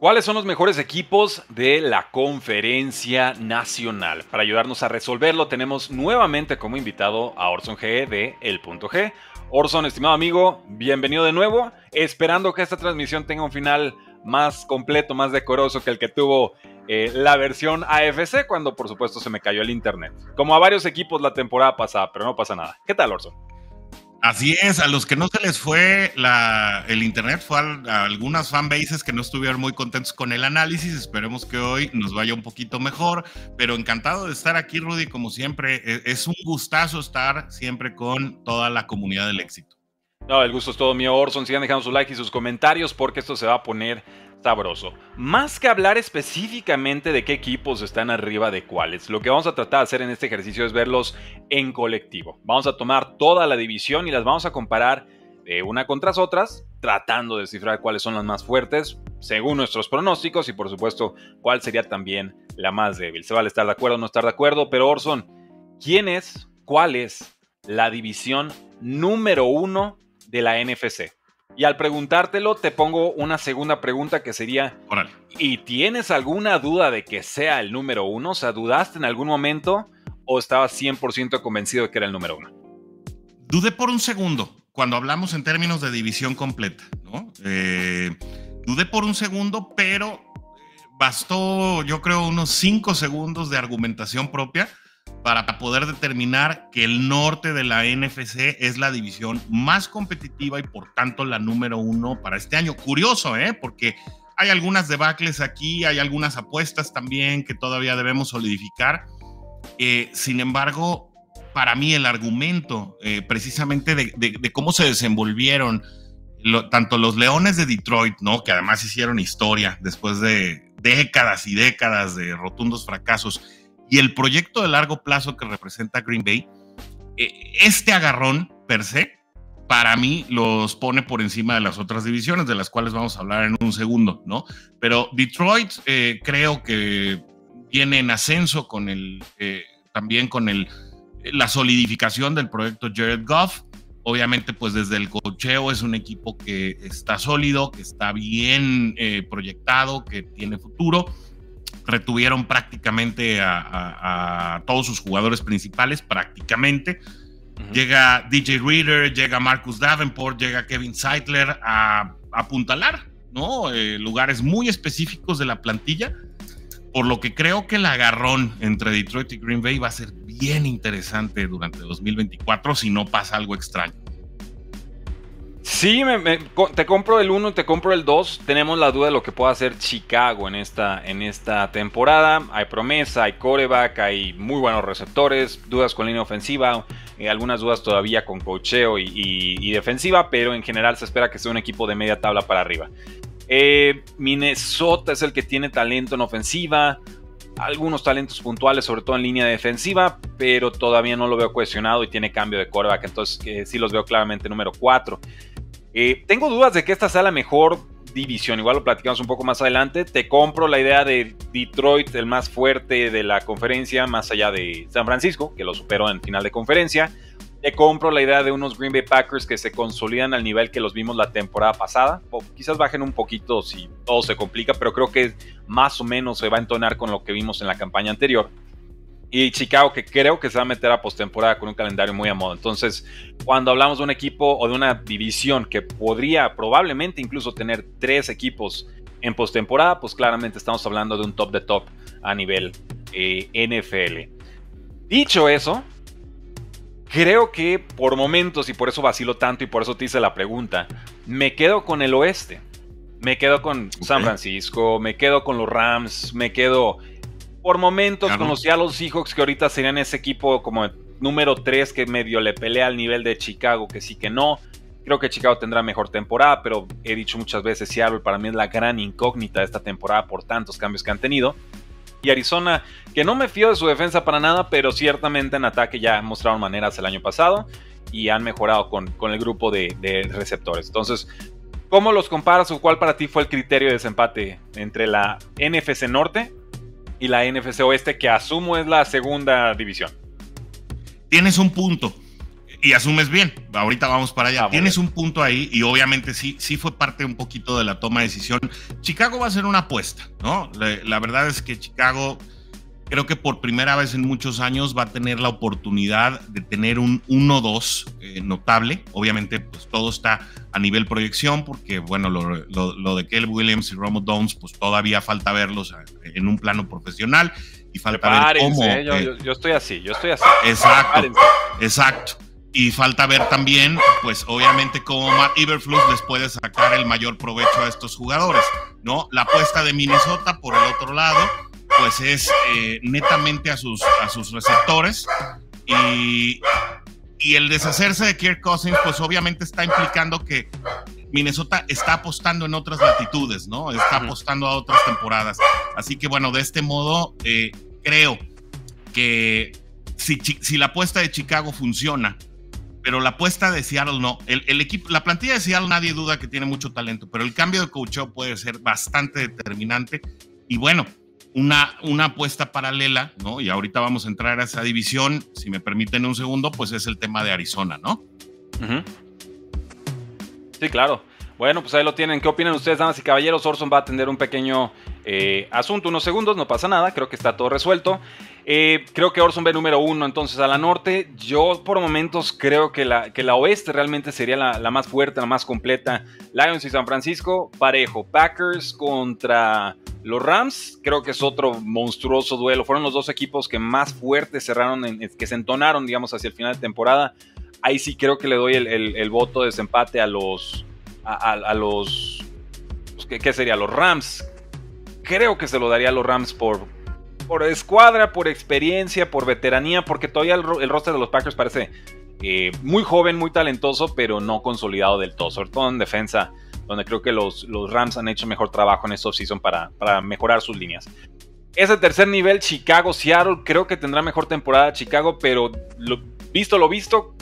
¿Cuáles son los mejores equipos de la conferencia nacional? Para ayudarnos a resolverlo tenemos nuevamente como invitado a Orson G de El Punto G. Orson, estimado amigo, bienvenido de nuevo, esperando que esta transmisión tenga un final más completo, más decoroso que el que tuvo eh, la versión AFC cuando por supuesto se me cayó el internet. Como a varios equipos la temporada pasada, pero no pasa nada. ¿Qué tal, Orson? Así es, a los que no se les fue el internet, fue a, algunas fanbases que no estuvieron muy contentos con el análisis. Esperemos que hoy nos vaya un poquito mejor, pero encantado de estar aquí, Rudy, como siempre. E, es un gustazo estar siempre con toda la comunidad del éxito. No, el gusto es todo mío, Orson. Sigan dejando su like y sus comentarios porque esto se va a poner sabroso. Más que hablar específicamente de qué equipos están arriba de cuáles, lo que vamos a tratar de hacer en este ejercicio es verlos en colectivo. Vamos a tomar toda la división y las vamos a comparar de una contra otras, tratando de descifrar cuáles son las más fuertes, según nuestros pronósticos y por supuesto cuál sería también la más débil. Se vale estar de acuerdo o no estar de acuerdo, pero Orson, ¿quién es, cuál es la división número uno de la NFC? Y al preguntártelo, te pongo una segunda pregunta que sería: ¿Y tienes alguna duda de que sea el número uno? O sea, ¿dudaste en algún momento o estabas 100% convencido de que era el número uno? Dudé por un segundo cuando hablamos en términos de división completa, ¿no? Eh, dudé por un segundo, pero bastó, yo creo, unos cinco segundos de argumentación propia para poder determinar que el norte de la NFC es la división más competitiva y por tanto la número uno para este año. Curioso, ¿eh? Porque hay algunas debacles aquí, hay algunas apuestas también que todavía debemos solidificar. Eh, sin embargo, para mí el argumento eh, precisamente de, cómo se desenvolvieron tanto los Leones de Detroit, ¿no? Que además hicieron historia después de décadas y décadas de rotundos fracasos y el proyecto de largo plazo que representa Green Bay, eh, este agarrón per se, para mí los pone por encima de las otras divisiones, de las cuales vamos a hablar en un segundo, ¿no? Pero Detroit eh, creo que viene en ascenso con el, eh, también con el, la solidificación del proyecto Jared Goff. Obviamente, pues desde el cocheo es un equipo que está sólido, que está bien proyectado, que tiene futuro retuvieron prácticamente a, todos sus jugadores principales, prácticamente. Llega DJ Reader, llega Marcus Davenport, llega Kevin Seidler a, apuntalar, ¿no? Eh, lugares muy específicos de la plantilla, por lo que creo que el agarrón entre Detroit y Green Bay va a ser bien interesante durante 2024 si no pasa algo extraño. Sí, te compro el 1, te compro el 2. Tenemos la duda de lo que pueda hacer Chicago en esta, en esta temporada. Hay promesa, hay coreback, hay muy buenos receptores, dudas con línea ofensiva, eh, algunas dudas todavía con cocheo y, defensiva, pero en general se espera que sea un equipo de media tabla para arriba. Eh, Minnesota es el que tiene talento en ofensiva, algunos talentos puntuales, sobre todo en línea defensiva, pero todavía no lo veo cuestionado y tiene cambio de coreback, entonces eh, sí los veo claramente número 4. Eh, tengo dudas de que esta sea la mejor división, igual lo platicamos un poco más adelante. Te compro la idea de Detroit, el más fuerte de la conferencia, más allá de San Francisco, que lo superó en final de conferencia. Te compro la idea de unos Green Bay Packers que se consolidan al nivel que los vimos la temporada pasada. O quizás bajen un poquito si todo se complica, pero creo que más o menos se va a entonar con lo que vimos en la campaña anterior y Chicago que creo que se va a meter a postemporada con un calendario muy a modo. Entonces, cuando hablamos de un equipo o de una división que podría probablemente incluso tener tres equipos en postemporada, pues claramente estamos hablando de un top de top a nivel eh, NFL. Dicho eso, creo que por momentos, y por eso vacilo tanto y por eso te hice la pregunta, me quedo con el oeste. Me quedo con San Francisco, me quedo con los Rams, me quedo por momentos conocía a los Seahawks que ahorita serían ese equipo como número 3 que medio le pelea al nivel de Chicago, que sí que no. Creo que Chicago tendrá mejor temporada, pero he dicho muchas veces, Seattle para mí es la gran incógnita de esta temporada por tantos cambios que han tenido. Y Arizona, que no me fío de su defensa para nada, pero ciertamente en ataque ya mostraron maneras el año pasado y han mejorado con, con el grupo de, de, receptores. Entonces, ¿cómo los comparas o cuál para ti fue el criterio de desempate entre la NFC Norte y la NFC Oeste, que asumo es la segunda división. Tienes un punto. y asumes bien. Ahorita vamos para allá. Ah, Tienes un punto ahí y obviamente sí, sí fue parte un poquito de la toma de decisión. Chicago va a ser una apuesta, ¿no? La, verdad es que Chicago creo que por primera vez en muchos años va a tener la oportunidad de tener un 1-2 eh, notable. Obviamente, pues todo está a nivel proyección, porque bueno, lo, de Kelly Williams y Romo Downs, pues todavía falta verlos eh, en un plano profesional y falta ver cómo. Eh, yo, estoy así, yo estoy así. Exacto, exacto. Y falta ver también, pues obviamente cómo Matt Iberflus les puede sacar el mayor provecho a estos jugadores, ¿no? La apuesta de Minnesota por el otro lado, pues es eh, netamente a sus, a sus receptores y, y el deshacerse de Kirk Cousins, pues obviamente está implicando que Minnesota está apostando en otras latitudes, ¿no? Está apostando a otras temporadas. Así que bueno, de este modo, eh, creo que si, si, la apuesta de Chicago funciona, pero la apuesta de Seattle no. El, equipo, la plantilla de Seattle nadie duda que tiene mucho talento, pero el cambio de coach puede ser bastante determinante. Y bueno, una, una apuesta paralela, ¿no? Y ahorita vamos a entrar a esa división, si me permiten un segundo, pues es el tema de Arizona, ¿no? Sí, claro. Bueno, pues ahí lo tienen. ¿Qué opinan ustedes, damas y caballeros? Orson va a atender un pequeño eh, asunto, unos segundos, no pasa nada, creo que está todo resuelto. Eh, creo que Orson ve número uno entonces a la norte. Yo por momentos creo que la, que la oeste realmente sería la, más fuerte, la más completa. Lions y San Francisco, parejo. Packers contra los Rams, creo que es otro monstruoso duelo. Fueron los dos equipos que más fuertes cerraron, que se entonaron, digamos, hacia el final de temporada. Ahí sí creo que le doy el, voto de desempate a los... A, los... Pues, ¿qué, sería? Los Rams. Creo que se lo daría a los Rams por, por escuadra, por experiencia, por veteranía, porque todavía el, roster de los Packers parece eh, muy joven, muy talentoso, pero no consolidado del todo, sobre todo en defensa, donde creo que los, Rams han hecho mejor trabajo en esta offseason para, para mejorar sus líneas. Ese tercer nivel, Chicago, Seattle, creo que tendrá mejor temporada Chicago, pero visto lo visto,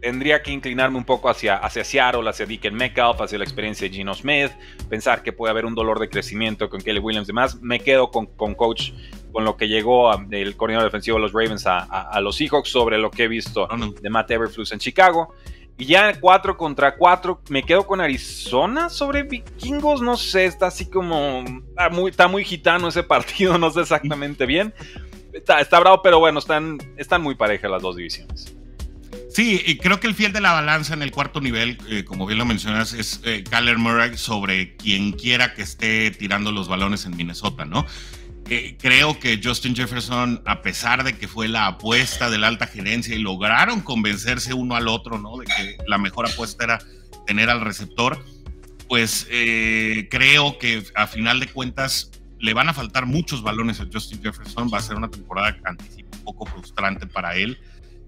tendría que inclinarme un poco hacia, hacia Seattle, hacia Deacon Metcalf, hacia la experiencia de Gino Smith, pensar que puede haber un dolor de crecimiento con Kelly Williams y demás. Me quedo con coach, con lo que llegó el coordinador defensivo de los Ravens a, los Seahawks sobre lo que he visto de Matt Everflux en Chicago. Y ya 4 contra 4, me quedo con Arizona sobre Vikingos. No sé, está así como. Está muy, está muy gitano ese partido, no sé exactamente bien. Está, está bravo, pero bueno, están, están muy parejas las dos divisiones. Sí, y creo que el fiel de la balanza en el cuarto nivel, eh, como bien lo mencionas, es eh, Kyler Murray sobre quien quiera que esté tirando los balones en Minnesota, ¿no? Eh, creo que Justin Jefferson, a pesar de que fue la apuesta de la alta gerencia y lograron convencerse uno al otro, ¿no? De que la mejor apuesta era tener al receptor, pues creo que a final de cuentas le van a faltar muchos balones a Justin Jefferson. Va a ser una temporada que anticipo un poco frustrante para él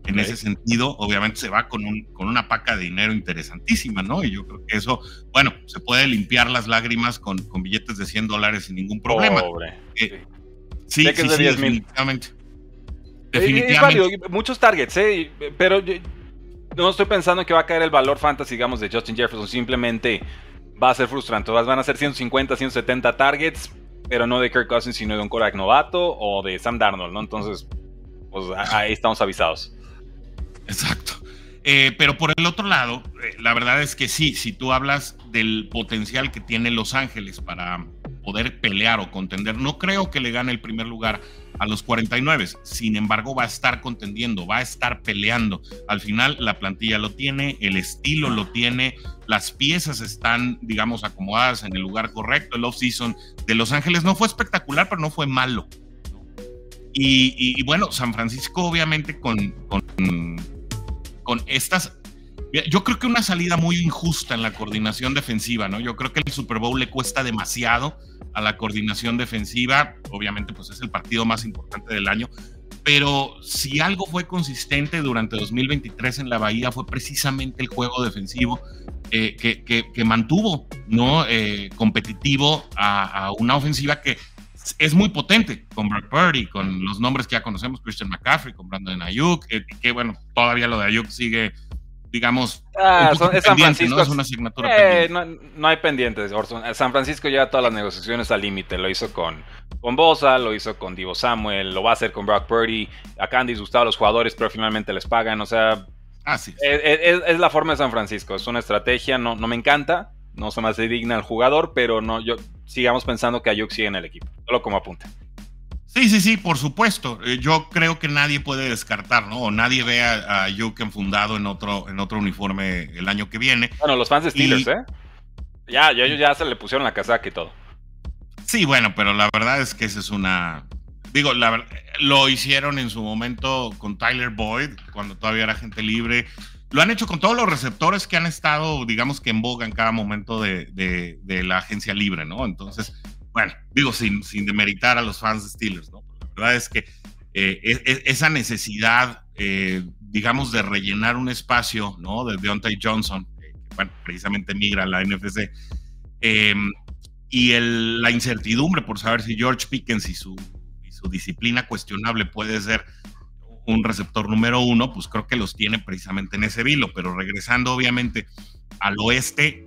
en ese sentido, obviamente se va con, un, con una paca de dinero interesantísima, ¿no? Y yo creo que eso, bueno, se puede limpiar las lágrimas con, con billetes de 100 dólares sin ningún problema. Pobre. Eh, sí, sí, sí, definitivamente. Definitivamente. muchos targets, ¿eh? Pero no estoy pensando que va a caer el valor fantasy, digamos, de Justin Jefferson. Simplemente va a ser frustrante. Van a ser 150, 170 targets, pero no de Kirk Cousins, sino de un Korak novato o de Sam Darnold, ¿no? Entonces, pues ahí estamos avisados. Exacto. Eh, pero por el otro lado, eh, la verdad es que sí, si tú hablas del potencial que tiene Los Ángeles para poder pelear o contender, no creo que le gane el primer lugar a los 49. Sin embargo, va a estar contendiendo, va a estar peleando. Al final, la plantilla lo tiene, el estilo lo tiene, las piezas están, digamos, acomodadas en el lugar correcto. El off-season de Los Ángeles no fue espectacular, pero no fue malo. Y, bueno, San Francisco, obviamente, con con estas... Yo creo que una salida muy injusta en la coordinación defensiva, ¿no? Yo creo que el Super Bowl le cuesta demasiado a la coordinación defensiva. Obviamente, pues es el partido más importante del año. Pero si algo fue consistente durante 2023 en la Bahía fue precisamente el juego defensivo eh, que, que, mantuvo ¿no? Eh, competitivo a, una ofensiva que es muy potente con Brock Purdy, con los nombres que ya conocemos, Christian McCaffrey, con Brandon Ayuk, eh, que bueno, todavía lo de Ayuk sigue, digamos, ah, es San Francisco, ¿no? es una asignatura eh, No, hay pendientes, Orson. San Francisco lleva todas las negociaciones al límite, lo hizo con, con Bosa, lo hizo con Divo Samuel, lo va a hacer con Brock Purdy, acaban disgustado a los jugadores, pero finalmente les pagan, o sea, Así es. Es, la forma de San Francisco, es una estrategia, no, no me encanta, no se me hace digna al jugador, pero no, yo sigamos pensando que Ayuk sigue en el equipo, solo como apunte. Sí, sí, sí, por supuesto. Eh, yo creo que nadie puede descartar, ¿no? O nadie ve a, Ayuk enfundado en otro, en otro uniforme el año que viene. Bueno, los fans de Steelers, ¿eh? Ya, ya, ya se le pusieron la casaca y todo. Sí, bueno, pero la verdad es que esa es una. Digo, la, lo hicieron en su momento con Tyler Boyd, cuando todavía era gente libre. Lo han hecho con todos los receptores que han estado, digamos que en boga en cada momento de, la agencia libre, ¿no? Entonces, bueno, digo, sin, demeritar a los fans de Steelers, ¿no? la verdad es que eh, e, e, esa necesidad, eh, digamos, de rellenar un espacio, ¿no? De Deontay Johnson, que, precisamente migra a la NFC, em, y la incertidumbre por saber si George Pickens y su, y su disciplina cuestionable puede ser un receptor número uno, pues creo que los tiene precisamente en ese vilo. Pero regresando obviamente al oeste,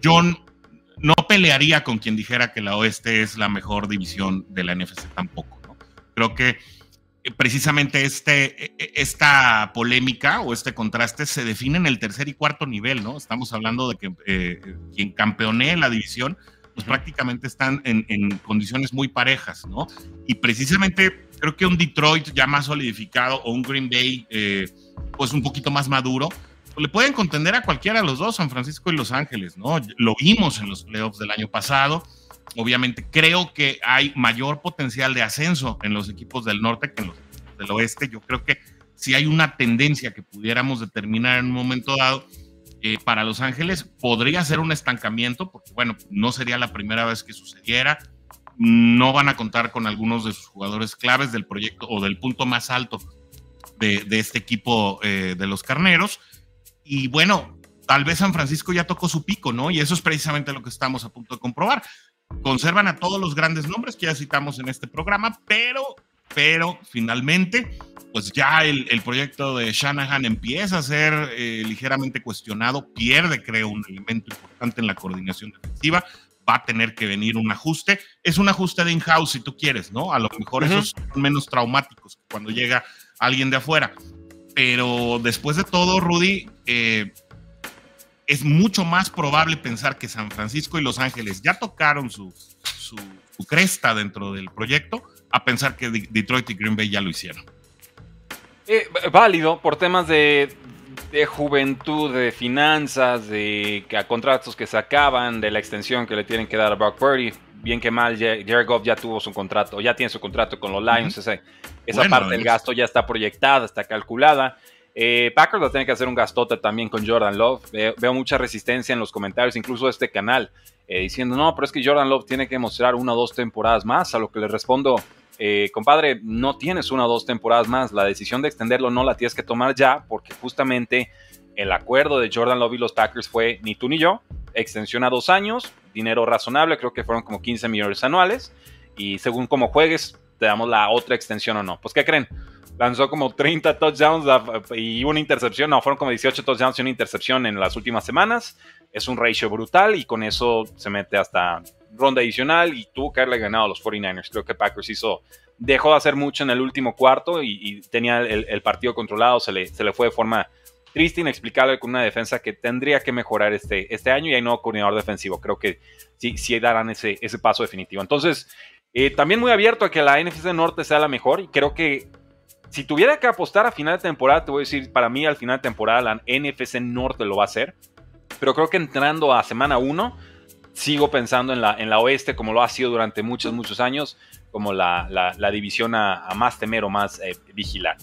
yo no pelearía con quien dijera que la oeste es la mejor división de la NFC tampoco. ¿no? Creo que eh, precisamente este, e, e, esta polémica o este contraste se define en el tercer y cuarto nivel, ¿no? Estamos hablando de que eh, quien campeonee la división, pues prácticamente están en, en, condiciones muy parejas, ¿no? Y precisamente creo que un Detroit ya más solidificado o un Green Bay eh, pues un poquito más maduro, le pueden contender a cualquiera de los dos, San Francisco y Los Ángeles, ¿no? Lo vimos en los playoffs del año pasado. Obviamente creo que hay mayor potencial de ascenso en los equipos del norte que en los del oeste. Yo creo que si hay una tendencia que pudiéramos determinar en un momento dado eh, para Los Ángeles, podría ser un estancamiento, porque bueno, no sería la primera vez que sucediera no van a contar con algunos de sus jugadores claves del proyecto o del punto más alto de, este equipo eh, de los carneros. Y bueno, tal vez San Francisco ya tocó su pico, ¿no? Y eso es precisamente lo que estamos a punto de comprobar. Conservan a todos los grandes nombres que ya citamos en este programa, pero, pero finalmente, pues ya el, proyecto de Shanahan empieza a ser eh, ligeramente cuestionado, pierde, creo, un elemento importante en la coordinación defensiva va a tener que venir un ajuste. Es un ajuste de in-house si tú quieres, ¿no? A lo mejor esos son menos traumáticos que cuando llega alguien de afuera. Pero después de todo, Rudy, eh, es mucho más probable pensar que San Francisco y Los Ángeles ya tocaron su, su, cresta dentro del proyecto a pensar que Detroit y Green Bay ya lo hicieron. Eh, válido por temas de, de juventud, de finanzas, de contratos que se acaban, de la extensión que le tienen que dar a Brock Purdy. Bien que mal, Jared Goff ya tuvo su contrato, ya tiene su contrato con los Lions. esa parte del gasto ya está proyectada, está calculada. Eh, Packers va a tener que hacer un gastote también con Jordan Love. veo mucha resistencia en los comentarios, incluso de este canal, eh, diciendo, no, pero es que Jordan Love tiene que mostrar una o dos temporadas más. A lo que le respondo, eh, compadre, no tienes una o dos temporadas más, la decisión de extenderlo no la tienes que tomar ya, porque justamente el acuerdo de Jordan Love y los Packers fue ni tú ni yo, extensión a dos años, dinero razonable, creo que fueron como 15 millones anuales, y según cómo juegues, te damos la otra extensión o no. Pues, ¿qué creen? Lanzó como 30 touchdowns y una intercepción, no, fueron como 18 touchdowns y una intercepción en las últimas semanas. Es un ratio brutal y con eso se mete hasta ronda adicional y tuvo que haberle ganado a los 49ers. Creo que Packers hizo, dejó de hacer mucho en el último cuarto y, tenía el, partido controlado, se le, se le fue de forma triste, inexplicable, con una defensa que tendría que mejorar este, este año y hay nuevo coordinador defensivo. Creo que sí, sí darán ese, ese paso definitivo. Entonces, eh, también muy abierto a que la NFC Norte sea la mejor y creo que si tuviera que apostar a final de temporada, te voy a decir, para mí al final de temporada la NFC Norte lo va a hacer. Pero creo que entrando a semana 1 sigo pensando en la, en la oeste como lo ha sido durante muchos, muchos años, como la, la, división a, más temer o más eh, vigilar.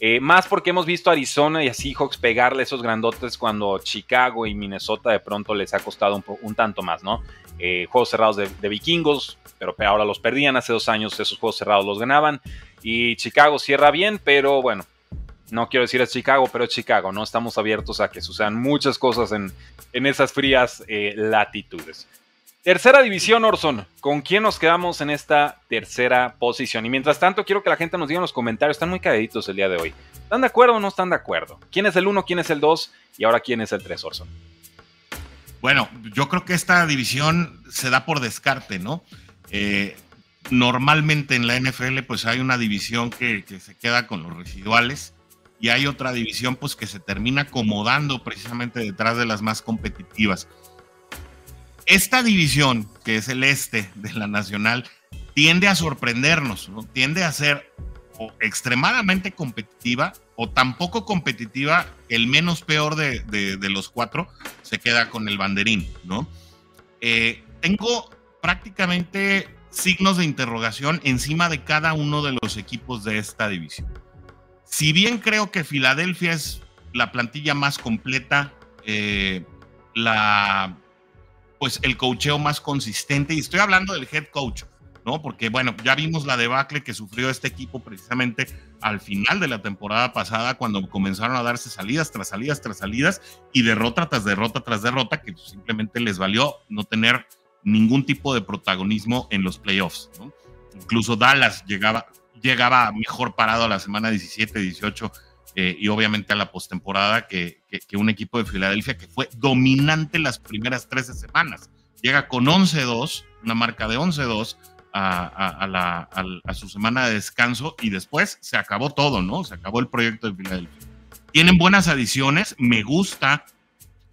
Eh, más porque hemos visto a Arizona y a Seahawks pegarle esos grandotes cuando Chicago y Minnesota de pronto les ha costado un, tanto más, ¿no? Eh, juegos cerrados de, de, vikingos, pero ahora los perdían. Hace dos años esos juegos cerrados los ganaban. Y Chicago cierra bien, pero bueno, no quiero decir es Chicago, pero es Chicago, ¿no? Estamos abiertos a que sucedan muchas cosas en, en esas frías eh, latitudes. Tercera división, Orson. ¿Con quién nos quedamos en esta tercera posición? Y mientras tanto, quiero que la gente nos diga en los comentarios. Están muy calladitos el día de hoy. ¿Están de acuerdo o no están de acuerdo? ¿Quién es el 1, quién es el 2 y ahora quién es el 3, Orson? Bueno, yo creo que esta división se da por descarte, ¿no? Eh, normalmente en la NFL pues hay una división que, que se queda con los residuales y hay otra división pues que se termina acomodando precisamente detrás de las más competitivas. Esta división, que es el este de la nacional, tiende a sorprendernos, ¿no? tiende a ser extremadamente competitiva o tan poco competitiva, el menos peor de, los cuatro se queda con el banderín, ¿no? Eh, tengo prácticamente signos de interrogación encima de cada uno de los equipos de esta división. Si bien creo que Filadelfia es la plantilla más completa, eh, la, pues el cocheo más consistente, y estoy hablando del head coach, ¿no? Porque bueno, ya vimos la debacle que sufrió este equipo precisamente al final de la temporada pasada cuando comenzaron a darse salidas tras salidas tras salidas y derrota tras derrota tras derrota que simplemente les valió no tener ningún tipo de protagonismo en los playoffs. Incluso Dallas llegaba, llegaba mejor parado a la semana 17, 18 eh, y obviamente a la postemporada que, que, un equipo de Filadelfia que fue dominante las primeras 13 semanas. Llega con 11-2, una marca de 11-2 a, a, su semana de descanso y después se acabó todo, ¿no? Se acabó el proyecto de Filadelfia. Tienen buenas adiciones, me gusta,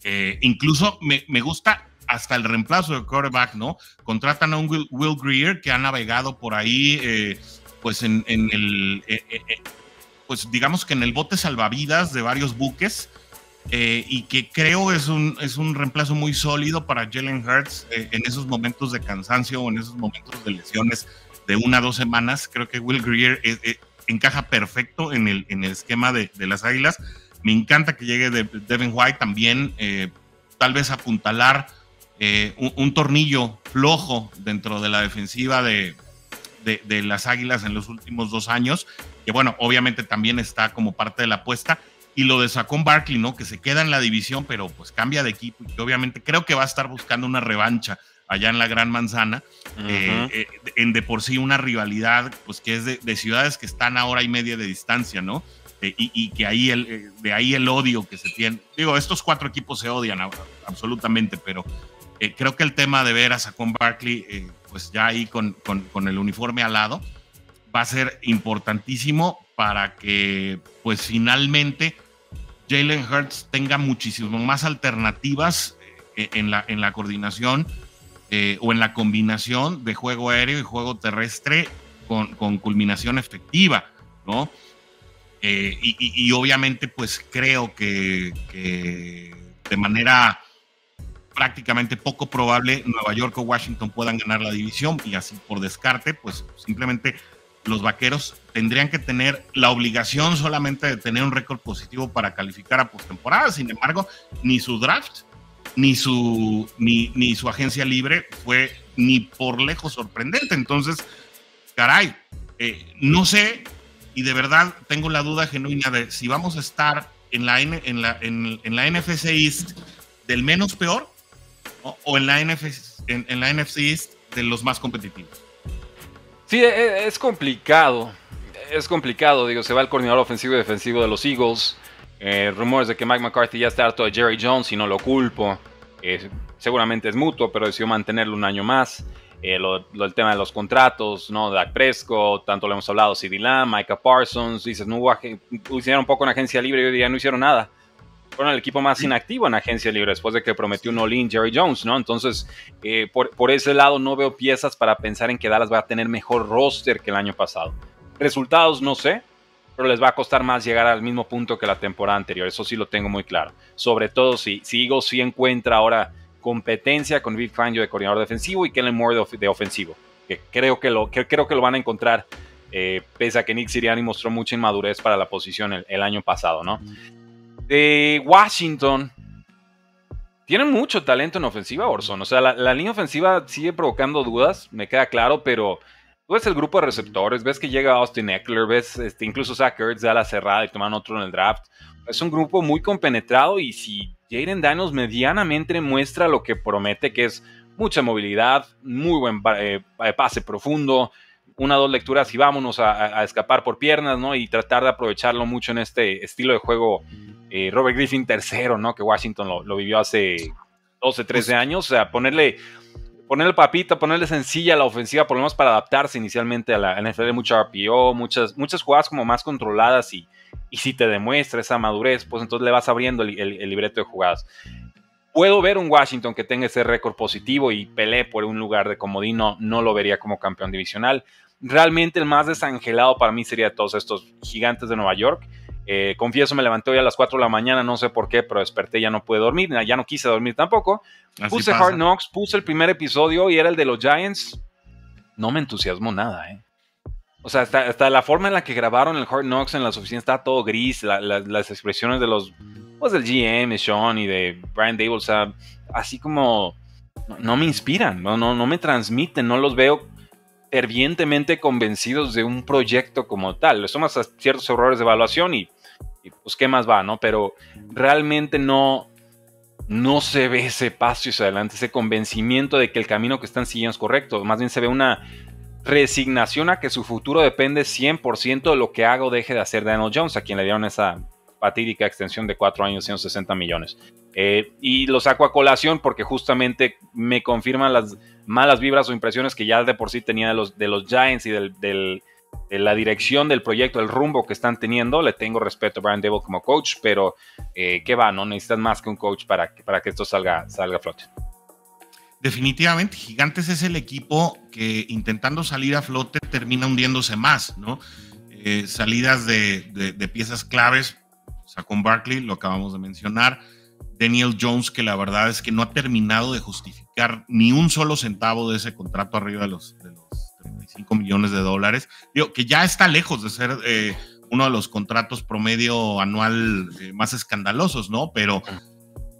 eh, incluso me, me, gusta hasta el reemplazo de quarterback, ¿no? Contratan a un Will, Greer que ha navegado por ahí, eh, pues en, el, eh, eh, pues digamos que en el bote salvavidas de varios buques. y que creo es un, es un reemplazo muy sólido para Jalen Hurts en esos momentos de cansancio o en esos momentos de lesiones de una o dos semanas. Creo que Will Greer encaja perfecto en el, en el esquema de, de, las Águilas. Me encanta que llegue de, Devin White también, tal vez apuntalar eh, un, tornillo flojo dentro de la defensiva de, de, las Águilas en los últimos dos años, que bueno, obviamente también está como parte de la apuesta. Y lo de Sacón Barkley, ¿no? Que se queda en la división, pero pues cambia de equipo y que obviamente creo que va a estar buscando una revancha allá en la Gran Manzana, eh, eh, en de por sí una rivalidad, pues que es de, ciudades que están a hora y media de distancia, ¿no? y, que ahí el, de ahí el odio que se tiene. Digo, estos cuatro equipos se odian absolutamente, pero eh, creo que el tema de ver a Saquon Barkley, eh, pues ya ahí con, con, el uniforme al lado, va a ser importantísimo para que, pues finalmente, Jalen Hurts tenga muchísimas más alternativas eh, en, la, en la coordinación o en la combinación de juego aéreo y juego terrestre con, con culminación efectiva, ¿no? Y, y, obviamente, pues creo que de manera prácticamente poco probable Nueva York o Washington puedan ganar la división y así por descarte, pues simplemente los vaqueros tendrían que tener la obligación solamente de tener un récord positivo para calificar a postemporada. Sin embargo, ni su draft ni su, ni, ni su agencia libre fue ni por lejos sorprendente. Entonces, caray, eh, no sé y de verdad tengo la duda genuina de si vamos a estar en la, en la, en, en la NFC East del menos peor o, en, la NFC, en, la NFC East de los más competitivos? Sí, e, e, es, complicado. Es complicado, digo, se va el coordinador ofensivo y defensivo de los Eagles. Eh, rumores de que Mike McCarthy ya está harto de Jerry Jones y no lo culpo. Eh, seguramente es mutuo, pero decidió mantenerlo un año más. Eh, el tema de los contratos, ¿no? Dak Prescott, tanto lo hemos hablado, CD Lamb, Micah Parsons, dices, no hubo, hicieron poco en agencia libre y hoy día no hicieron nada fueron el equipo más inactivo en agencia libre después de que prometió un all Jerry Jones, ¿no? Entonces, eh, por, ese lado no veo piezas para pensar en que Dallas va a tener mejor roster que el año pasado. Resultados no sé, pero les va a costar más llegar al mismo punto que la temporada anterior, eso sí lo tengo muy claro. Sobre todo si, si Eagles sí encuentra ahora competencia con Vic Fangio de coordinador defensivo y Kellen Moore de, ofensivo, que creo que lo, creo que lo van a encontrar, eh, pese a que Nick Sirianni mostró mucha inmadurez para la posición el, el año pasado, ¿no? De Washington. Tienen mucho talento en ofensiva, Orson. O sea, la, línea ofensiva sigue provocando dudas, me queda claro, pero tú ves el grupo de receptores, ves que llega Austin Eckler, ves este, incluso Zach Ertz da la cerrada y toman otro en el draft. Es un grupo muy compenetrado y si Jaden Daniels medianamente muestra lo que promete, que es mucha movilidad, muy buen eh, pase profundo, una o dos lecturas y vámonos a, escapar por piernas, ¿no? Y tratar de aprovecharlo mucho en este estilo de juego eh, Robert Griffin tercero, ¿no? Que Washington lo, vivió hace 12, 13 pues años. O sea, ponerle, ponerle papita, ponerle sencilla la ofensiva, por lo menos para adaptarse inicialmente a la NFL, mucha RPO, muchas, muchas jugadas como más controladas y, y si te demuestra esa madurez, pues entonces le vas abriendo el, libreto de jugadas. Puedo ver un Washington que tenga ese récord positivo y pelee por un lugar de comodino, no lo vería como campeón divisional. Realmente el más desangelado para mí sería todos estos gigantes de Nueva York. Eh, confieso, me levanté hoy a las 4 de la mañana, no sé por qué, pero desperté, ya no pude dormir, ya no quise dormir tampoco. puse Hard Knocks, puse el primer episodio y era el de los Giants. No me entusiasmó nada, ¿eh? O sea, hasta, la forma en la que grabaron el Hard Knocks en las oficinas está todo gris, las expresiones de los, pues del GM, Sean y de Brian Dable, o sea, así como no, me inspiran, no, no, no me transmiten, no los veo fervientemente convencidos de un proyecto como tal. Les tomas ciertos errores de evaluación y, pues qué más va, ¿no? Pero realmente no, no se ve ese paso hacia adelante, ese convencimiento de que el camino que están siguiendo es correcto. Más bien se ve una resignación a que su futuro depende 100% de lo que haga o deje de hacer Daniel Jones, a quien le dieron esa fatídica extensión de 4 años, 160 millones. Eh, y lo saco a colación porque justamente me confirman las malas vibras o impresiones que ya de por sí tenía de los, de los Giants y del, de la dirección del proyecto, el rumbo que están teniendo. Le tengo respeto a Brian Devil como coach, pero eh, ¿qué va? No necesitas más que un coach para, para que esto salga, salga a flote. Definitivamente, Gigantes es el equipo que intentando salir a flote termina hundiéndose más, ¿no? Eh, salidas de, de, piezas claves, o sea, con Barkley, lo acabamos de mencionar, Daniel Jones, que la verdad es que no ha terminado de justificar ni un solo centavo de ese contrato arriba de los, de los 35 millones de dólares, Digo, que ya está lejos de ser eh, uno de los contratos promedio anual eh, más escandalosos, ¿no? Pero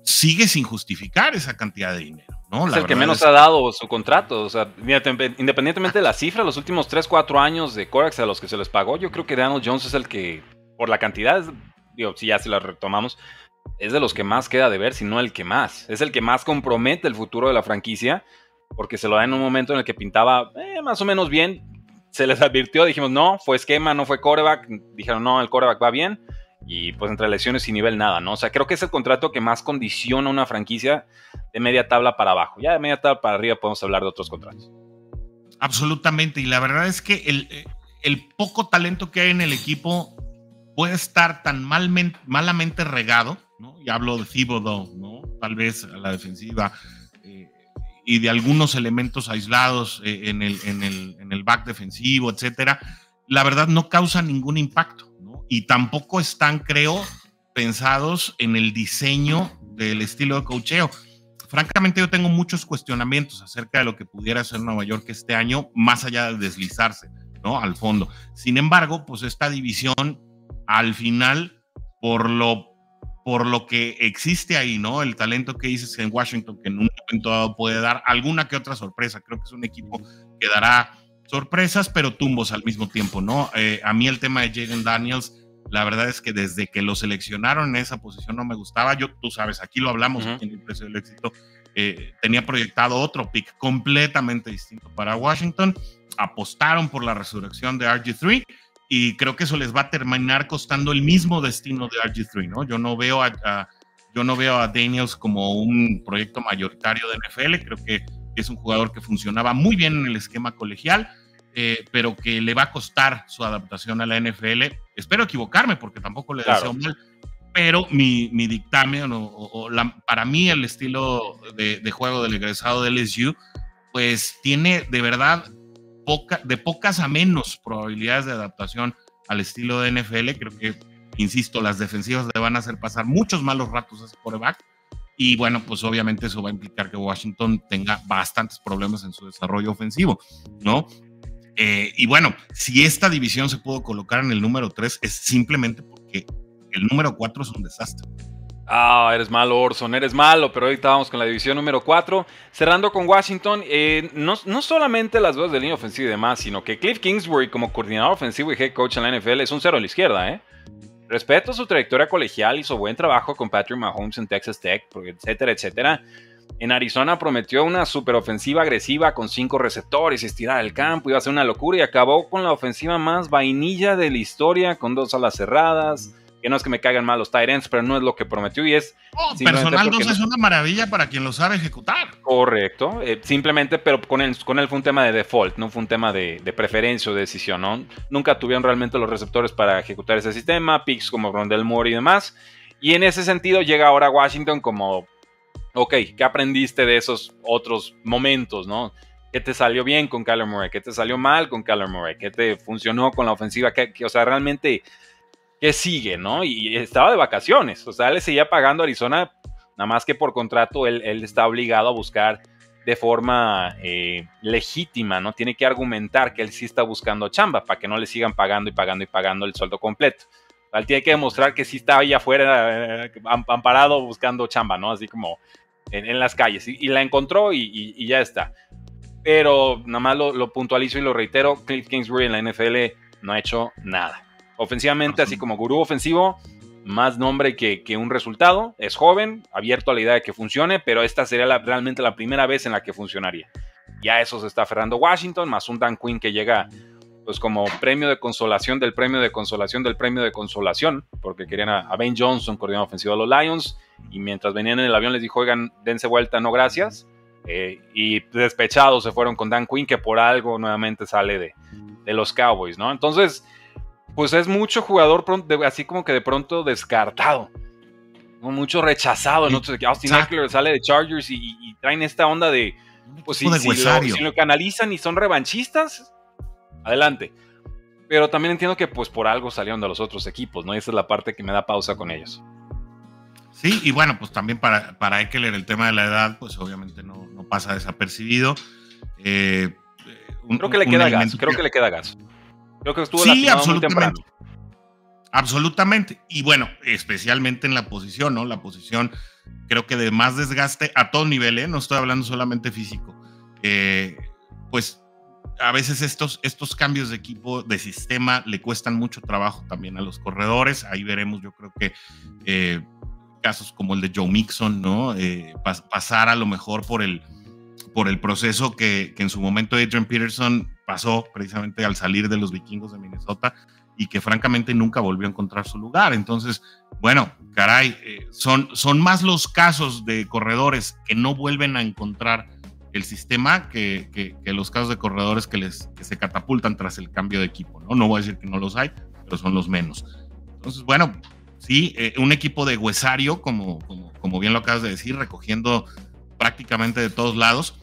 sigue sin justificar esa cantidad de dinero. Es el que menos ha dado su contrato. O sea, independientemente de la cifra, los últimos 3, 4 años de Corax a los que se les pagó, yo creo que Daniel Jones es el que, por la cantidad, digo, si ya se la retomamos, es de los que más queda de ver, si no el que más. Es el que más compromete el futuro de la franquicia, porque se lo da en un momento en el que pintaba eh, más o menos bien. Se les advirtió, dijimos, no, fue esquema, no fue coreback. Dijeron, no, el coreback va bien y pues entre lesiones y nivel nada, ¿no? O sea, creo que es el contrato que más condiciona una franquicia de media tabla para abajo. Ya de media tabla para arriba podemos hablar de otros contratos. Absolutamente, y la verdad es que el, el poco talento que hay en el equipo puede estar tan malamente regado, ¿no? Y hablo de Thibodeau, ¿no? Tal vez a la defensiva eh, y de algunos elementos aislados eh, en, el, en, el, en el back defensivo, etcétera. La verdad no causa ningún impacto y tampoco están, creo, pensados en el diseño del estilo de cocheo. Francamente, yo tengo muchos cuestionamientos acerca de lo que pudiera ser Nueva York este año, más allá de deslizarse, ¿no? Al fondo. Sin embargo, pues esta división, al final, por lo, por lo que existe ahí, ¿no? El talento que dices en Washington, que en un momento dado puede dar alguna que otra sorpresa. Creo que es un equipo que dará sorpresas, pero tumbos al mismo tiempo, ¿no? Eh, a mí el tema de Jaden Daniels, la verdad es que desde que lo seleccionaron en esa posición no me gustaba. Yo, tú sabes, aquí lo hablamos aquí en el precio del éxito. Eh, tenía proyectado otro pick completamente distinto para Washington. Apostaron por la resurrección de RG3 y creo que eso les va a terminar costando el mismo destino de RG3, ¿no? Yo no veo a, yo no veo a Daniels como un proyecto mayoritario de NFL. Creo que es un jugador que funcionaba muy bien en el esquema colegial, eh, pero que le va a costar su adaptación a la NFL. Espero equivocarme porque tampoco le deseo mal, pero mi, mi dictamen o, para mí el estilo de, juego del egresado del LSU, pues tiene de verdad de pocas a menos probabilidades de adaptación al estilo de NFL. Creo que, insisto, las defensivas le van a hacer pasar muchos malos ratos a ese quarterback y bueno, pues obviamente eso va a implicar que Washington tenga bastantes problemas en su desarrollo ofensivo, ¿no? Eh, y bueno, si esta división se pudo colocar en el número 3 es simplemente porque el número 4 es un desastre. Ah, eres malo, Orson, eres malo, pero ahorita vamos con la división número 4. Cerrando con Washington, eh, no, no, solamente las dudas de línea ofensiva y demás, sino que Cliff Kingsbury como coordinador ofensivo y head coach en la NFL es un cero a la izquierda, ¿eh? Respeto su trayectoria colegial, hizo buen trabajo con Patrick Mahomes en Texas Tech, etcétera, etcétera. En Arizona prometió una superofensiva agresiva con cinco receptores, estirar el campo, iba a ser una locura y acabó con la ofensiva más vainilla de la historia, con dos alas cerradas, que no es que me caigan mal los Tyrants, pero no es lo que prometió y es... Oh, personal no es una maravilla para quien lo sabe ejecutar. Correcto, eh, simplemente, pero con él, con él fue un tema de default, no fue un tema de, preferencia o de decisión, ¿no? Nunca tuvieron realmente los receptores para ejecutar ese sistema, picks como Rondell Moore y demás, y en ese sentido llega ahora Washington como, ok, ¿qué aprendiste de esos otros momentos, no? ¿Qué te salió bien con Kyler Murray? ¿Qué te salió mal con Kyler Murray? ¿Qué te funcionó con la ofensiva? ¿Qué, o sea, realmente ¿qué sigue, no? Y estaba de vacaciones, o sea, le seguía pagando a Arizona, nada más que por contrato él, está obligado a buscar de forma eh, legítima, ¿no? Tiene que argumentar que él sí está buscando chamba para que no le sigan pagando y pagando y pagando el sueldo completo. él tiene que demostrar que sí está ahí afuera eh, amparado buscando chamba, ¿no? Así como en, las calles. Y, la encontró y, ya está. Pero nada más lo, lo puntualizo y lo reitero, Cliff Kingsbury en la NFL no ha hecho nada. Ofensivamente, así como gurú ofensivo, más nombre que, un resultado. Es joven, abierto a la idea de que funcione, pero esta sería realmente la primera vez en la que funcionaría. Ya eso se está aferrando Washington, más un Dan Quinn que llega pues como premio de consolación del premio de consolación del premio de consolación, porque querían a, Ben Johnson, coordinador ofensivo de los Lions, y mientras venían en el avión les dijo, oigan, dense vuelta, no gracias. Eh, y despechados se fueron con Dan Quinn, que por algo nuevamente sale de, de los Cowboys, ¿no? Entonces, pues es mucho jugador así como que de pronto descartado. Mucho rechazado, ¿no? Austin Eckler sale de Chargers y, traen esta onda de. Pues si, lo, canalizan y son revanchistas, adelante. Pero también entiendo que pues por algo salieron de los otros equipos, ¿no? Y esa es la parte que me da pausa con ellos. Sí, y bueno, pues también para, para Eckler el tema de la edad, pues obviamente no, pasa desapercibido. Eh, creo que le queda gas, creo que le queda gas. Creo que estuvo sí, absolutamente. Absolutamente. Y bueno, especialmente en la posición, ¿no? La posición, creo que de más desgaste a todo nivel, ¿eh? No estoy hablando solamente físico. Eh, pues a veces estos, estos cambios de equipo, de sistema, le cuestan mucho trabajo también a los corredores. Ahí veremos, yo creo que eh, casos como el de Joe Mixon, ¿no? Eh, pasar a lo mejor por el, por el proceso que, que en su momento Adrian Peterson pasó precisamente al salir de los vikingos de Minnesota y que francamente nunca volvió a encontrar su lugar. Entonces, bueno, caray, eh, son, son más los casos de corredores que no vuelven a encontrar el sistema que, que, los casos de corredores que, les, que se catapultan tras el cambio de equipo. ¿no? no voy a decir que no los hay, pero son los menos. Entonces, bueno, sí, eh, un equipo de huesario, como, como, como bien lo acabas de decir, recogiendo prácticamente de todos lados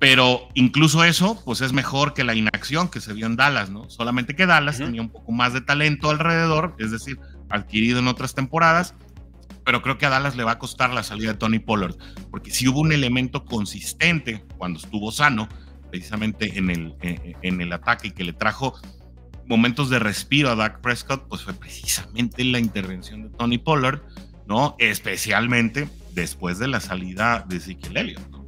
pero incluso eso, pues es mejor que la inacción que se vio en Dallas, ¿no? Solamente que Dallas tenía un poco más de talento alrededor, es decir, adquirido en otras temporadas, pero creo que a Dallas le va a costar la salida de Tony Pollard, porque si hubo un elemento consistente cuando estuvo sano, precisamente en el, en el ataque y que le trajo momentos de respiro a Dak Prescott, pues fue precisamente la intervención de Tony Pollard, ¿no? Especialmente después de la salida de Ezekiel Elliott, ¿no?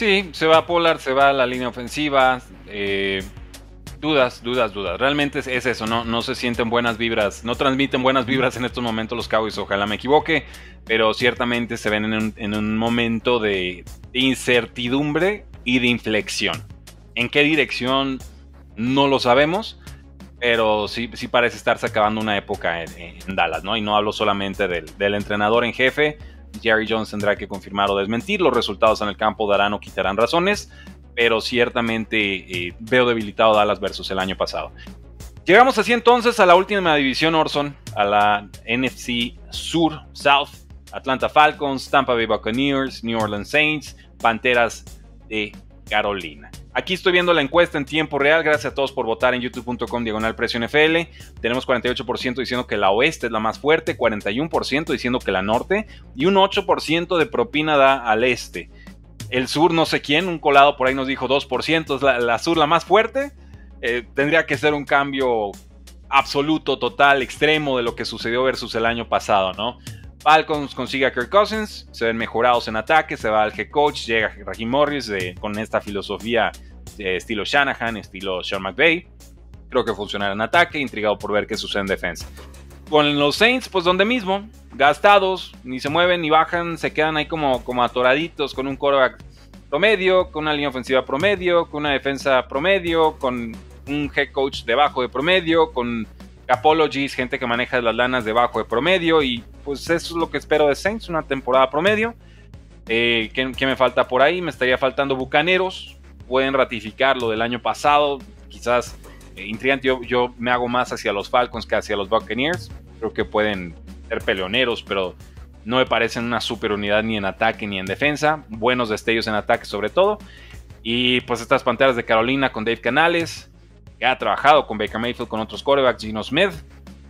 Sí, se va a Polar, se va a la línea ofensiva. Eh, dudas, dudas, dudas. Realmente es, eso, ¿no? no se sienten buenas vibras, no transmiten buenas vibras en estos momentos los Cowboys, ojalá me equivoque, pero ciertamente se ven en un, momento de, incertidumbre y de inflexión. ¿En qué dirección? No lo sabemos, pero sí, sí parece estarse acabando una época en, Dallas, ¿no? Y no hablo solamente del, del entrenador en jefe, Jerry Jones tendrá que confirmar o desmentir. Los resultados en el campo darán o quitarán razones, pero ciertamente eh, veo debilitado Dallas versus el año pasado. Llegamos así entonces a la última división Orson, a la NFC Sur, South, Atlanta Falcons, Tampa Bay Buccaneers, New Orleans Saints, Panteras de Carolina. Aquí estoy viendo la encuesta en tiempo real. Gracias a todos por votar en youtube.com diagonal precio NFL. Tenemos 48% diciendo que la oeste es la más fuerte, 41% diciendo que la norte y un 8% de propina da al este. El sur no sé quién, un colado por ahí nos dijo 2%, es la, sur la más fuerte. Eh, tendría que ser un cambio absoluto, total, extremo de lo que sucedió versus el año pasado, ¿no? Falcons consigue a Kirk Cousins, se ven mejorados en ataque, se va al head coach, llega Raheem Morris con esta filosofía de estilo Shanahan, estilo Sean McVay. Creo que funcionará en ataque, intrigado por ver qué sucede en defensa. Con los Saints, pues donde mismo, gastados, ni se mueven ni bajan, se quedan ahí como, como atoraditos con un quarterback promedio, con una línea ofensiva promedio, con una defensa promedio, con un head coach debajo de promedio, con Apologies, gente que maneja las lanas debajo de promedio. Y pues eso es lo que espero de Saints, una temporada promedio. Eh, ¿qué, me falta por ahí? Me estaría faltando Bucaneros. Pueden ratificar lo del año pasado. Quizás eh, intrigante. Yo, yo me hago más hacia los Falcons que hacia los Buccaneers. Creo que pueden ser peleoneros, pero no me parecen una super unidad ni en ataque ni en defensa. Buenos destellos en ataque sobre todo. Y pues estas Panteras de Carolina con Dave Canales, que ha trabajado con Baker Mayfield, con otros quarterbacks, Gino Smith.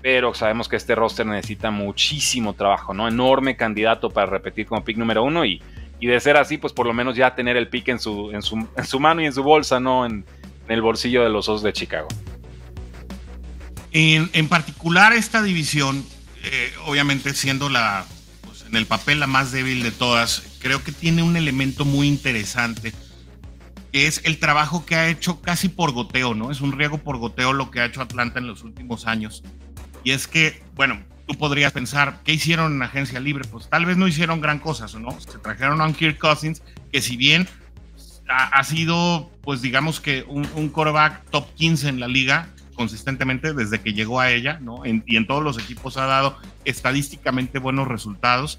Pero sabemos que este roster necesita muchísimo trabajo, ¿no? Enorme candidato para repetir como pick número uno. Y, y de ser así, pues por lo menos ya tener el pick en su, en su, en su mano y en su bolsa, ¿no? En, el bolsillo de los Osos de Chicago. En, en particular esta división, eh, obviamente siendo la, pues, en el papel la más débil de todas, creo que tiene un elemento muy interesante que es el trabajo que ha hecho casi por goteo, ¿no? Es un riego por goteo lo que ha hecho Atlanta en los últimos años. Y es que, bueno, tú podrías pensar, ¿qué hicieron en agencia libre? Pues tal vez no hicieron gran cosa, ¿no? Se trajeron a Kirk Cousins, que si bien ha, sido, pues digamos que un, un quarterback top 15 en la liga consistentemente desde que llegó a ella, ¿no? y en todos los equipos ha dado estadísticamente buenos resultados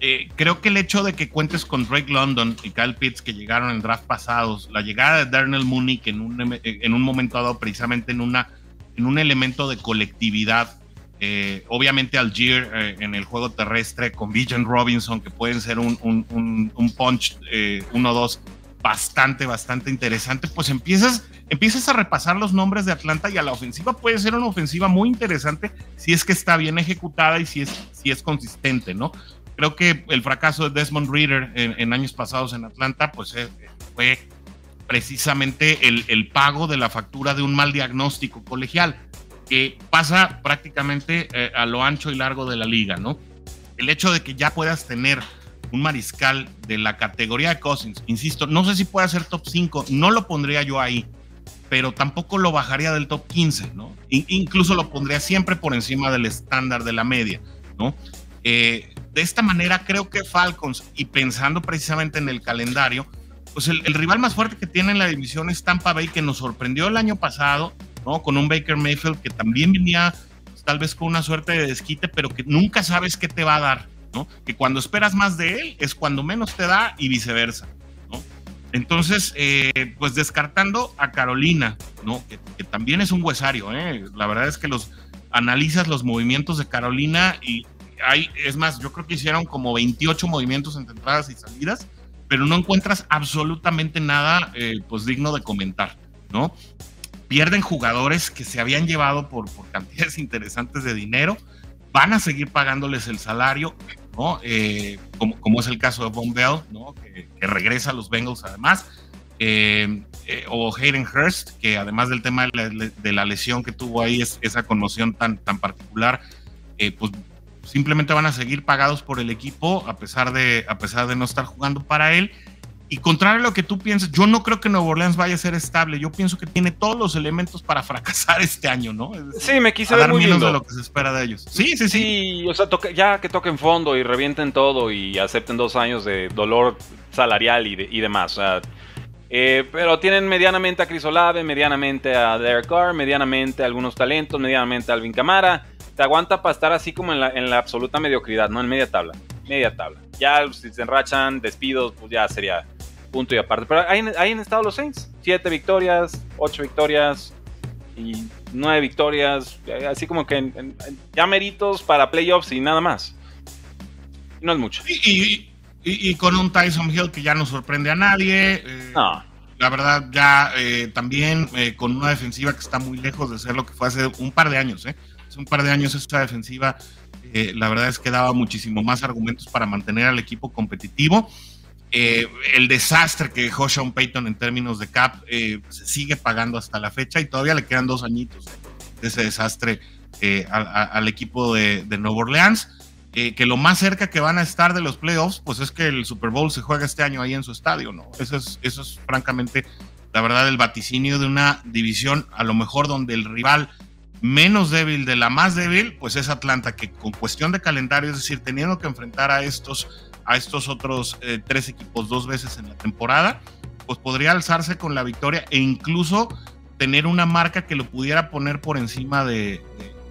eh, creo que el hecho de que cuentes con Drake London y Kyle Pitts que llegaron en draft pasados, la llegada de Darnell Mooney que en un, eh, en un momento dado precisamente en, una, en un elemento de colectividad, eh, obviamente Algier en el juego terrestre con Bijan Robinson que pueden ser un, un, un punch 1-2 bastante, bastante interesante, pues empiezas, empiezas a repasar los nombres de Atlanta y a la ofensiva puede ser una ofensiva muy interesante si es que está bien ejecutada y si es, si es consistente, ¿no? Creo que el fracaso de Desmond Reader en, años pasados en Atlanta, pues eh, fue precisamente el, pago de la factura de un mal diagnóstico colegial que pasa prácticamente eh, a lo ancho y largo de la liga, ¿no? El hecho de que ya puedas tener un mariscal de la categoría de Cousins, insisto, no sé si puede ser top 5, no lo pondría yo ahí, pero tampoco lo bajaría del top 15, ¿no? incluso lo pondría siempre por encima del estándar de la media, ¿no? Eh, de esta manera creo que Falcons, y pensando precisamente en el calendario, pues el, rival más fuerte que tiene en la división es Tampa Bay, que nos sorprendió el año pasado, ¿no? Con un Baker Mayfield que también venía pues, tal vez con una suerte de desquite, pero que nunca sabes qué te va a dar, ¿no? Que cuando esperas más de él es cuando menos te da y viceversa, ¿no? Entonces, eh, pues descartando a Carolina, ¿no? Que, que, también es un huesario, ¿eh? La verdad es que los analizas los movimientos de Carolina y es más, yo creo que hicieron como 28 movimientos entre entradas y salidas, pero no encuentras absolutamente nada eh, pues digno de comentar, ¿no? Pierden jugadores que se habían llevado por, por cantidades interesantes de dinero, van a seguir pagándoles el salario, ¿no? Eh, como, como, es el caso de Von Bell, ¿no? Que, regresa a los Bengals además. Eh, o Hayden Hurst, que además del tema de la, lesión que tuvo ahí, es, esa conmoción tan, tan particular, pues simplemente van a seguir pagados por el equipo a pesar de, a pesar de no estar jugando para él. Y contrario a lo que tú piensas, yo no creo que Nuevo Orleans vaya a ser estable. Yo pienso que tiene todos los elementos para fracasar este año, ¿no? sí, me quise ver muy menos de lo que se espera de ellos. Sí, sí, sí. sí o sea, ya que toquen fondo y revienten todo y acepten dos años de dolor salarial y, y demás. O sea, eh, pero tienen medianamente a Chris Olave, medianamente a Derek Carr, medianamente a algunos talentos, medianamente a Alvin Camara te aguanta para estar así como en la, absoluta mediocridad, ¿no? En media tabla. Media tabla. Ya si se enrachan, despidos, pues ya sería punto y aparte. Pero ahí, ahí han estado los Saints. Siete victorias, ocho victorias y nueve victorias. Así como que ya meritos para playoffs y nada más. no es mucho. Y, con un Tyson Hill que ya no sorprende a nadie. Eh, no. La verdad, ya eh, también eh, con una defensiva que está muy lejos de ser lo que fue hace un par de años, ¿eh? hace un par de años esta defensiva, eh, la verdad es que daba muchísimo más argumentos para mantener al equipo competitivo. Eh, el desastre que dejó Sean Payton en términos de cap eh, se sigue pagando hasta la fecha y todavía le quedan dos añitos de ese desastre al, equipo de, de Nueva Orleans. Que lo más cerca que van a estar de los playoffs, pues es que el Super Bowl se juega este año ahí en su estadio, ¿no? Eso es, eso es francamente, la verdad, el vaticinio de una división, a lo mejor donde el rival menos débil de la más débil, pues es Atlanta, que con cuestión de calendario, es decir, teniendo que enfrentar a estos, a estos otros eh, tres equipos dos veces en la temporada, pues podría alzarse con la victoria e incluso tener una marca que lo pudiera poner por encima de,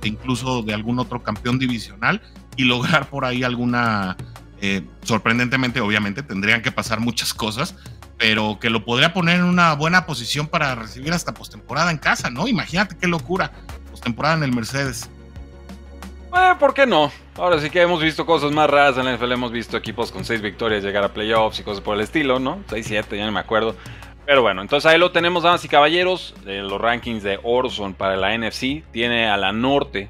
incluso de algún otro campeón divisional y lograr por ahí alguna, eh, sorprendentemente obviamente tendrían que pasar muchas cosas, pero que lo podría poner en una buena posición para recibir hasta postemporada en casa, ¿no? Imagínate qué locura, postemporada en el Mercedes. Eh, ¿Por qué no? Ahora sí que hemos visto cosas más raras en la NFL. Hemos visto equipos con 6 victorias llegar a playoffs y cosas por el estilo, ¿no? 6-7, ya no me acuerdo. Pero bueno, entonces ahí lo tenemos, damas y caballeros. De los rankings de Orson para la NFC. Tiene a la norte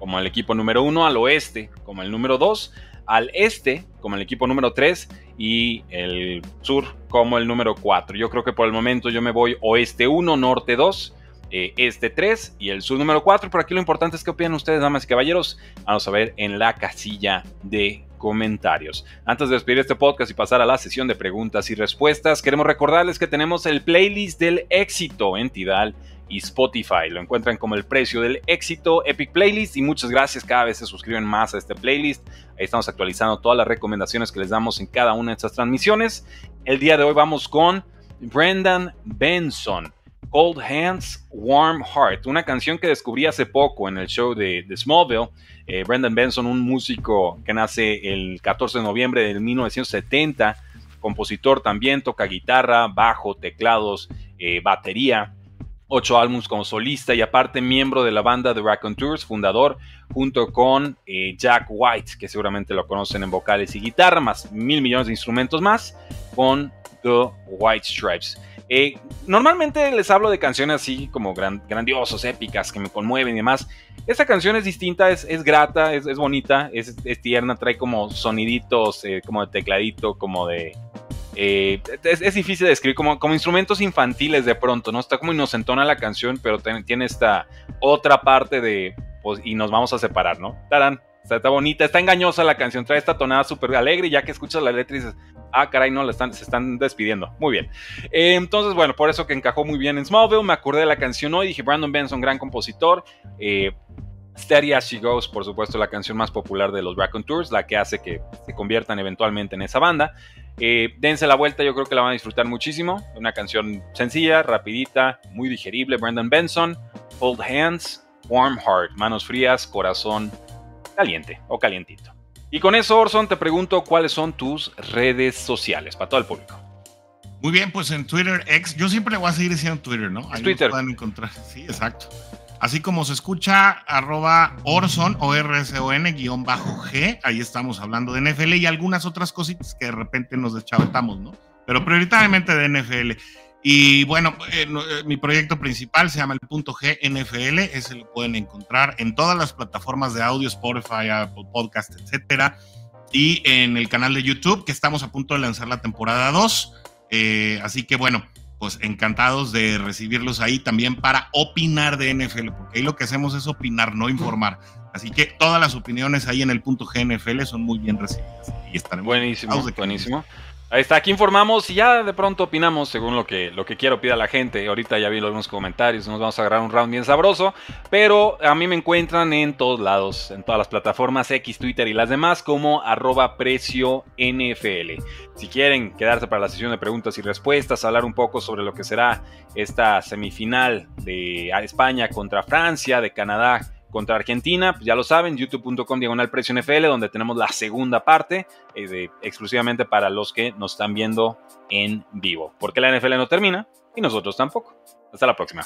como el equipo número 1, al oeste como el número 2, al este como el equipo número 3 y el sur como el número 4. Yo creo que por el momento yo me voy oeste 1, norte 2 eh, este 3 y el sur número 4. Por aquí lo importante es que opinan ustedes, damas y caballeros. Vamos a ver en la casilla de comentarios. Antes de despedir este podcast y pasar a la sesión de preguntas y respuestas, queremos recordarles que tenemos el playlist del éxito en Tidal y Spotify. Lo encuentran como el precio del éxito Epic Playlist y muchas gracias. Cada vez se suscriben más a este playlist. Ahí estamos actualizando todas las recomendaciones que les damos en cada una de estas transmisiones. El día de hoy vamos con Brendan Benson. Cold Hands, Warm Heart, una canción que descubrí hace poco en el show de, Smallville. Eh, Brendan Benson, un músico que nace el 14 de noviembre de 1970, compositor también, toca guitarra, bajo, teclados, eh, batería, ocho álbumes como solista y aparte miembro de la banda The Tours, fundador, junto con eh, Jack White, que seguramente lo conocen en vocales y guitarra, más mil millones de instrumentos más, con The White Stripes. Eh, normalmente les hablo de canciones así como grandiosas, épicas, que me conmueven y demás. Esta canción es distinta, es, grata, es, bonita, es, tierna, trae como soniditos, eh, como de tecladito, como de... Eh, es, difícil de escribir, como, como instrumentos infantiles de pronto, ¿no? Está como inocentona la canción, pero tiene esta otra parte de... Pues, y nos vamos a separar, ¿no? Tarán. Está, bonita, está engañosa la canción, trae esta tonada súper alegre y ya que escuchas la letra dices, ah, caray, no, se están despidiendo. Muy bien. Eh, entonces, bueno, por eso que encajó muy bien en Smallville, me acordé de la canción hoy, dije, Brandon Benson, gran compositor. Eh, Steady As She Goes, por supuesto, la canción más popular de los Raccoon Tours, la que hace que se conviertan eventualmente en esa banda. Eh, dense la vuelta, yo creo que la van a disfrutar muchísimo. Una canción sencilla, rapidita, muy digerible. Brandon Benson, Hold Hands, Warm Heart, manos frías, corazón caliente o calientito. Y con eso, Orson, te pregunto cuáles son tus redes sociales para todo el público. Muy bien, pues en Twitter X, yo siempre le voy a seguir diciendo Twitter, ¿no? Ahí Twitter. pueden encontrar. Sí, exacto. Así como se escucha, arroba Orson o RSON guion bajo G. Ahí estamos hablando de NFL y algunas otras cositas que de repente nos deschavetamos, ¿no? Pero prioritariamente de NFL. Y bueno, eh, eh, mi proyecto principal se llama el punto G NFL, ese lo pueden encontrar en todas las plataformas de audio, Spotify, Podcast, etcétera, y en el canal de YouTube, que estamos a punto de lanzar la temporada 2. Eh, así que bueno, pues encantados de recibirlos ahí también para opinar de NFL, porque ahí lo que hacemos es opinar, no informar. Así que todas las opiniones ahí en el punto NFL son muy bien recibidas. Y estaremos buenísimo, buenísimo. Ahí está, aquí informamos y ya de pronto opinamos según lo que, lo que quiero pida la gente. Ahorita ya vi algunos comentarios, nos vamos a agarrar un round bien sabroso. Pero a mí me encuentran en todos lados, en todas las plataformas X, Twitter y las demás como arroba precio NFL. Si quieren quedarse para la sesión de preguntas y respuestas, hablar un poco sobre lo que será esta semifinal de España contra Francia, de Canadá contra Argentina, pues ya lo saben, youtube.com diagonal donde tenemos la segunda parte, eh, exclusivamente para los que nos están viendo en vivo. Porque la NFL no termina y nosotros tampoco. Hasta la próxima.